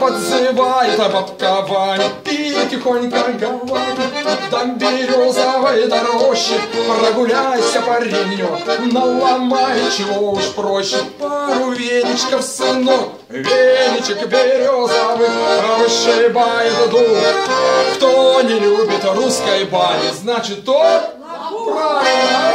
вышибает бабка Ваня И тихонько говорит Там березовой дорожи Прогуляйся по ренью Наломай чего уж проще. Пару веничков, сынок Веничек березовый Вышибает дух Кто не любит русской бани Значит тот правильно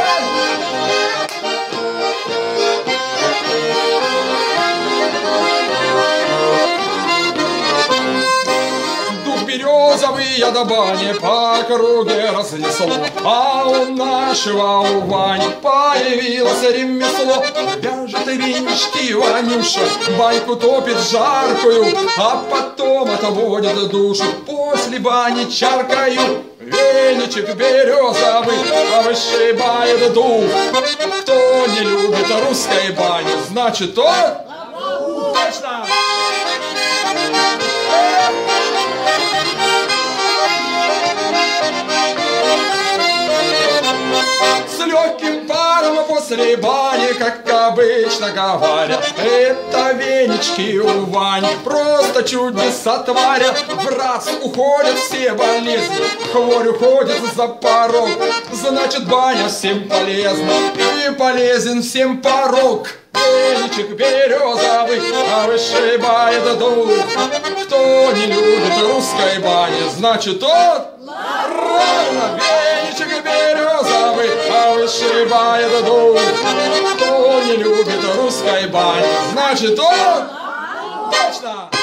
березовый я до бани по округе разнесло, А у нашего у Вани появилось ремесло. Вяжет венички Ванюша, баньку топит жаркую, А потом отводит душу, после бани чаркаю. Веничек березовый вышибает дух. Кто не любит русской бани, значит тот... Точно! С легким паром после бани, как обычно говорят Это венички у Вани, просто чудеса творят. В раз уходят все болезни, хворь уходит за порог. Значит баня всем полезна, и полезен всем порог. Веничек березовый, а вышибает дух. Кто не любит русской бани, значит тот а вышибает дух Кто не любит русской бани, значит он? Точно!